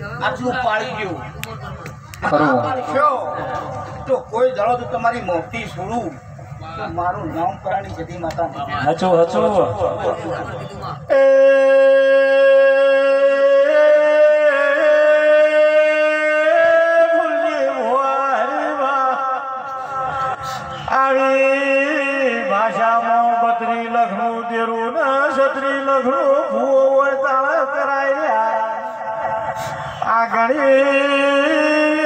આટલું પાળી ગયું. તો કોઈ તો તમારી મોટી છોડું તો મારું નામ પરાણી જતી માતા. હચું હચું. આવી ભાષામાં બત્રી લખનું તેરું ને છત્રી લખનું ભૂવો હોય તારા કરાય આ ઘણી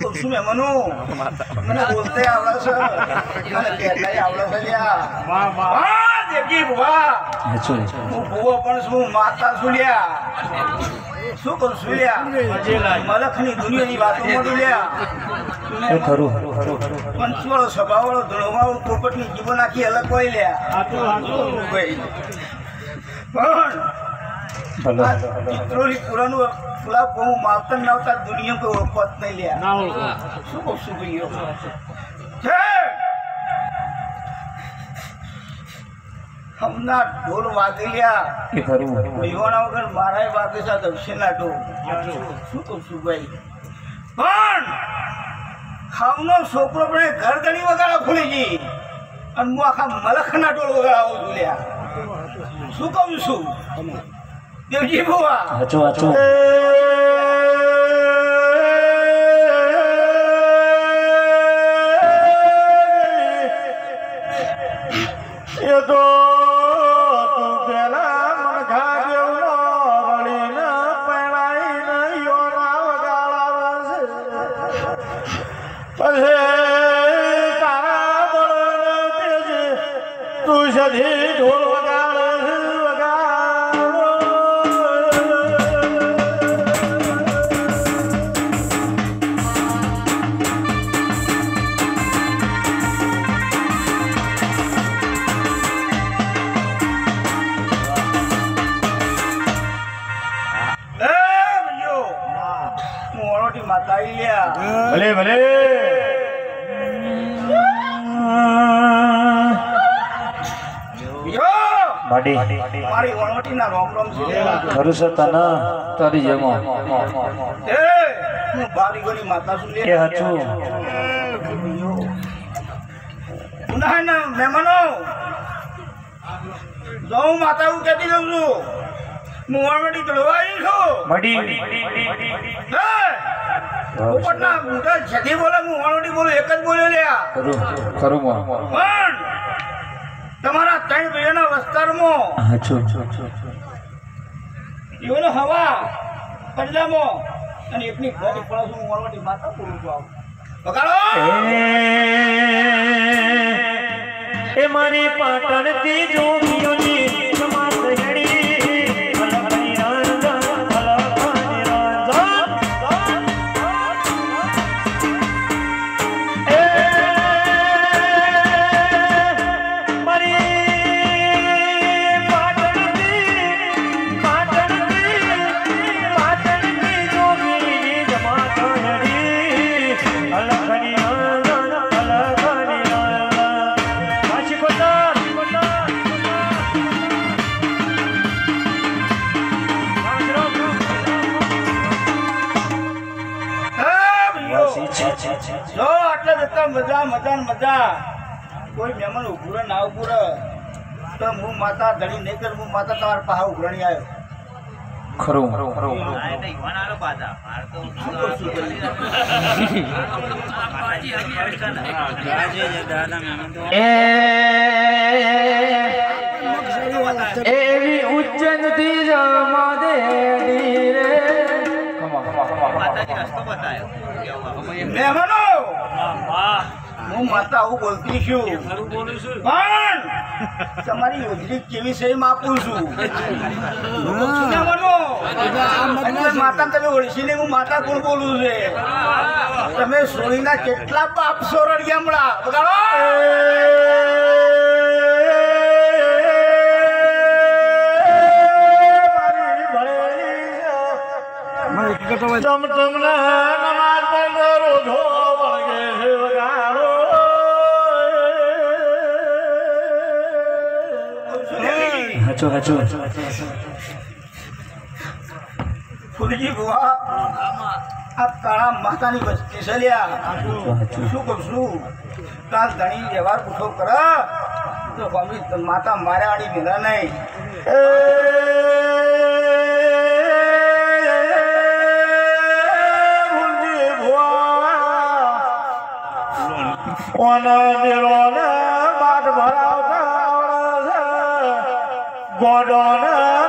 કહું છું મહેમાનો? મને બોલતે આવડે છે. મને કહેતાય આવડે છે વાહ, દેવજી ભુવા હું ભુવો પણ છું માતા છું લ્યા. શું કરું છું લ્યા? મલખની દુનિયાની વાતો મોટી લ્યા. ખરું ખરું ખરું પંચવાળો સભાવાળો ધણવાળો પોપટની જીવન આખી અલગ હોય લ્યા. ભાઈ. પણ ચિત્રોલી પુરાનું ફુલા બહુ માવતર ના આવતા દુનિયા કોઈ ઓળખત નહીં લ્યા. શું કહું છું ભાઈઓ? છે હમણાં ઢોલ વાગી એ ખરું. વિહોણા વગર મારાય વાગે છે દક્ષિણના ઢોલ. શું કહું છું ભાઈ? પણ હમનો છોકરો પણ ઘર ગણી વગાડા ખુલી ગઈ. અને હું આખા મલખના ઢોલ વગાડાવું છું લ્યા. શું કહું છું? દેવજી બુવા વાંચો હચું તને તારી જેમો. એ હું હચું. ઉનાળાના મહેમાનો. જો હું માતા કહેતી જાઉં છું હું ચડવા આવી છું. મડી. હે! પોપટના મોઢા બોલે હું બોલું એક જ બોલ્યો લ્યા. ખરું પણ તમારા ત્રણ ભાઈઓના વસ્તારમાં. હચું એઓનો હવા પડદામાં અને એકની ઘર પડે હું ઓળવટી માતા પૂરું આવું. વગાડો એ મારી પાટણથી જો આટલા જતા મજા મજા ને મજા. કોઈ મહેમાન ઉભું રહે ના ઉભું રહે. તો હું માતા ધણી નહીં કર હું માતા તમારા પાસે ઉઘરણી આવ્યો. ખરું. ખરું. એવી ઉજ્જૈનથી જમા દેડી રે મહેમાનો! હું માતા આવું બોલતી છું પણ તમારી યોજના કેવી છે એમ આપું છું માતા તમે ઓળખીને હું માતા કોણ બોલું છે તમે સોળીના કેટલા બાપ સોરડિયા હમણાં બગાડો ચમ તમને નમાજ પઢો હાચું હાચું ફૂલજી બુવા આ કાળા માતાની વસ્તી છે લ્યા. શું કહું છું? કાલ ધણી વ્યવહાર પૂછો કર. તો સ્વામી માતા મારે આડી ભેગા નહીં. ગોડોન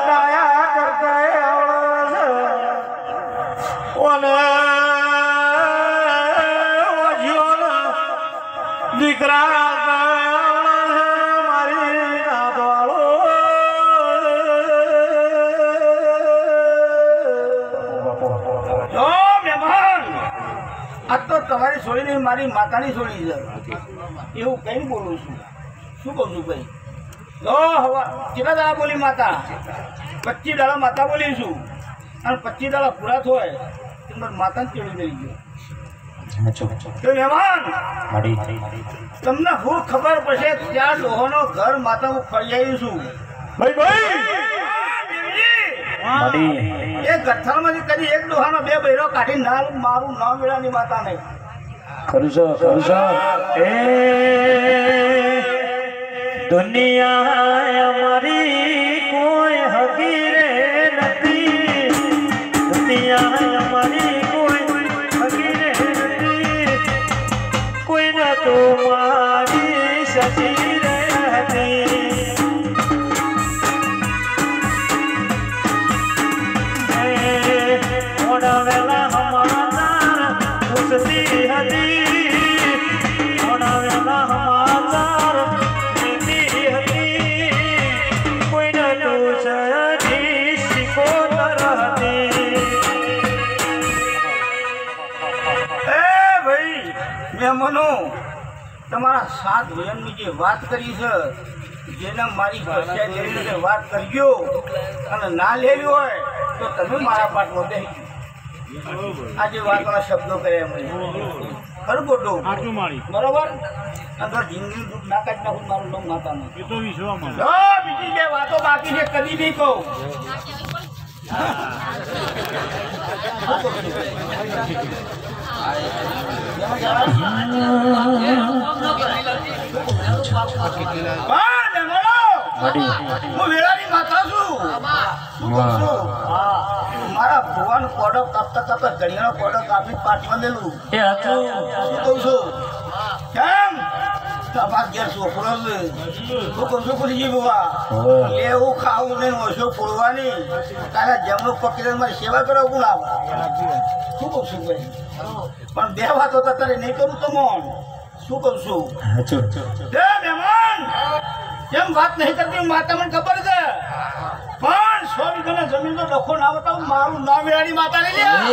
ગાયા કરતા આવડે ઓને ઓજિયોન દીકરા મારી નાદવાળો જો મહેમાન આ તો તમારી સોળી નહીં મારી માતાની છોડી છે. એવું કઈ બોલું છું? શું કહું છું ભાઈ? કેટલા દાડા બોલી માતા? પચીસ દાડા માતા બોલી છું. અને પચીસ દાડા પૂરા થાય તો મારી માતા જ ચડી ગઈ ગયો. તમને હું ખબર પડશે ત્યાં ડોહોનો ઘર માતા હું ફરી આવ્યું છું. ભાઈ ભાઈ! એ ગઠ્ઠામાંથી કદી એક ડોહાનો બે બહેરો કાઢી ના મારું નામ વેળાની માતા નહીં કરું છો કરું છો એ દુનિયા અમારી કોઈ હકીરે નથી. દુનિયા અમારી મહેમાનો તમારા સાત ભજનની જે વાત કરી છે જેને મારી રીતે વાત કરજો અને ના લેવી હોય તો તમે મારા પાઠમાં બેસી આજે વાતના શબ્દો કર્યા મને. ખરું ખોટું બરોબર? અંદર જિંદગી દુઃખ ના કાઢ નાખું મારું નામ માતાનું. એ તો વિશ્વમાં બીજી જે વાતો બાકી છે કદી નહીં કહું. જમાડો. હું વેળાની છું? મારા ભગવાન કોડો કાપતા કાપતા ઘડિયાળો કોડો કાપી પાઠમાં દેલું શું કહું છું કેમ તપાસ ઘેર છોકરો છે હું કહું છું બુવા હોવે. લેવું ખાવું નહીં ઓછો ફોડવાની તારા જમણો પકડીને મારી સેવા કરો ગુલાબ શું કહું છું ભાઈ પણ બે વાતો તો તારે નહીં કરું તો મોન શું કહું છું? બે મહેમાન! કેમ વાત નહીં કરતી માતા મને ખબર છે? પણ સો તને જમીન તો ડખો ના બતાવું મારું નામ વેરાણી માતા લઈ લ્યા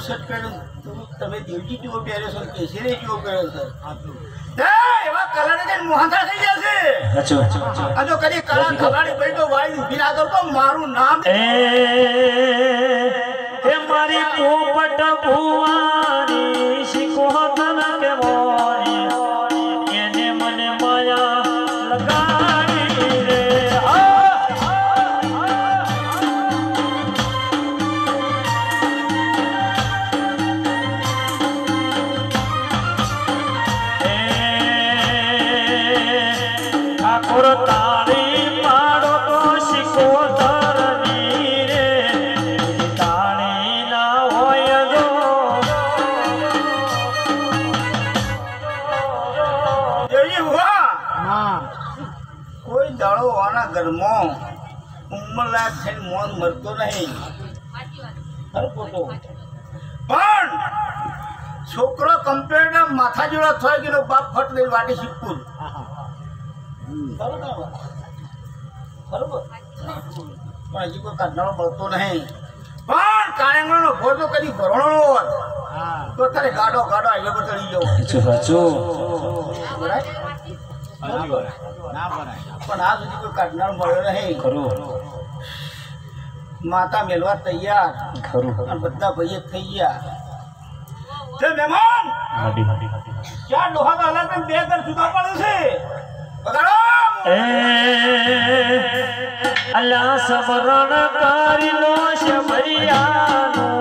ચેવો બુશર્ટ તમે- દેવજી જેવો પહેર્યો છો? કેસરી જુઓ છે? હે, એવા કલર છે મોહનથાળ થઈ જશે. આ જો કદી કલર પડી તો વાળી ઊભી ના કરતો મારું નામ એ એ મારી પોપટ ભુવાની. મોન મરતો નહીં. ખરું? પણ છોકરો કમ્પ્લેટ માથા જોડા થાય કે એનો બાપ ફટ દઈ વાટી શીખવું બરોબર પણ હજી કોઈ કાઢનારો મળતો નહીં. પણ કાળેંગણનો ભોજો કદી ભરણો ન હોત તો તારે ગાડો ગાડો હાઈવે પર ચડી જવો બરાબર? પણ આ સુધી કોઈ કાઢનાર મળ્યો નહીં. માતા મેલવા તૈયાર. ખરું બધા ભાઈએ થઈ ગયા. તે મહેમાન! ક્યાં ડોહા તો તમે બે ઘર જુદા પડે છે. બગાડો! અલ્લાહ સમરણ કરી લો શમરિયાનું રે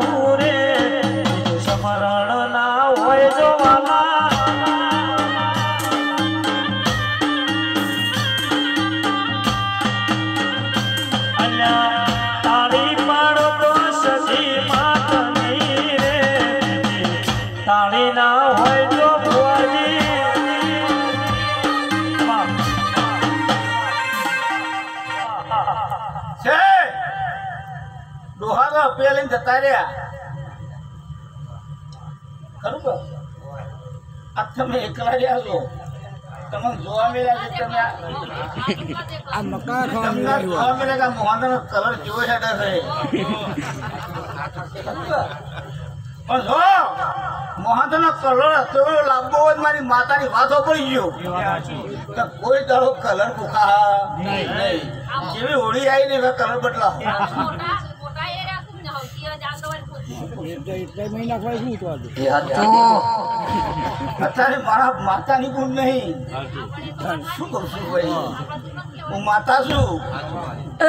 લઈને જતા રહ્યા. ખરું આ તમે એકલા રહ્યા છો. તમને જોવા મળ્યા છે તમે આ- જોવા મળ્યા કે મોહનનો કલર કેવો છે પણ જો કલર હતો લાંબો હોય મારી માતાની વાતો પડી ગયો. કે કોઈ તારો કલર ભૂખા નહીં. જેવી હોળી આવી ને કલર બદલા. અત્યારે મારા માતાની ગુણ નહીં. શું કહું છું ભાઈ? હું માતા છું.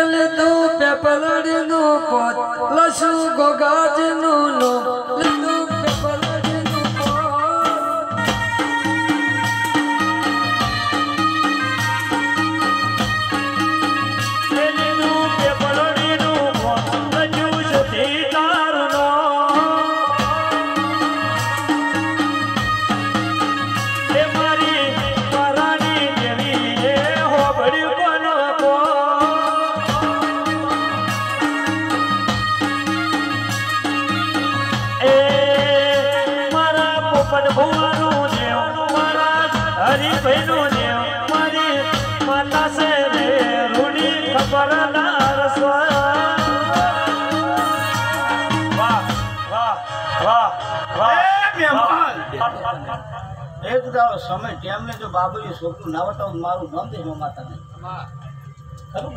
એલે તું પેપલડીનું પોત લસુ ગોગાજનું નો એક દાડો સમય જો બાબુજી છોકરું ના મારું નામ દેજો માતાને. ખરું?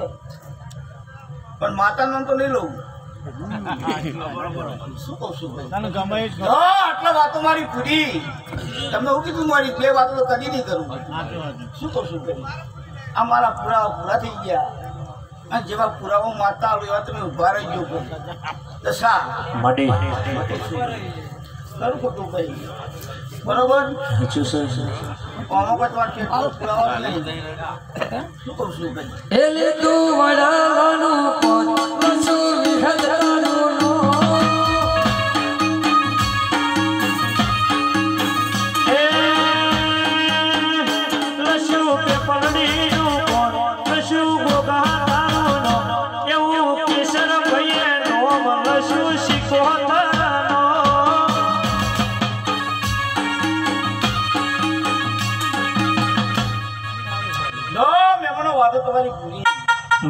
પણ માતાનું નામ તો નહીં લઉં. શું કહું છું આટલા વાતો મારી પૂરી. તમને હું કીધું મારી બે વાતો તો કદી નહીં કરું. શું કહું છું આ મારા પુરાવા પૂરા થઈ ગયા. અને જેવા પુરાવા માતા આવે એવા તમે ઊભા રહી ગયો. દશા. મડી ખરું ખોટું ભાઈ બરોબર? કોઈ તમારે કેટલો પુરાવા નહીં શું કહું છું? ભાઈ એલે તું વડાલાનું પોત લસુ વિહદરાનું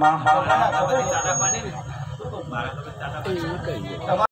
પૂરી માં તમારા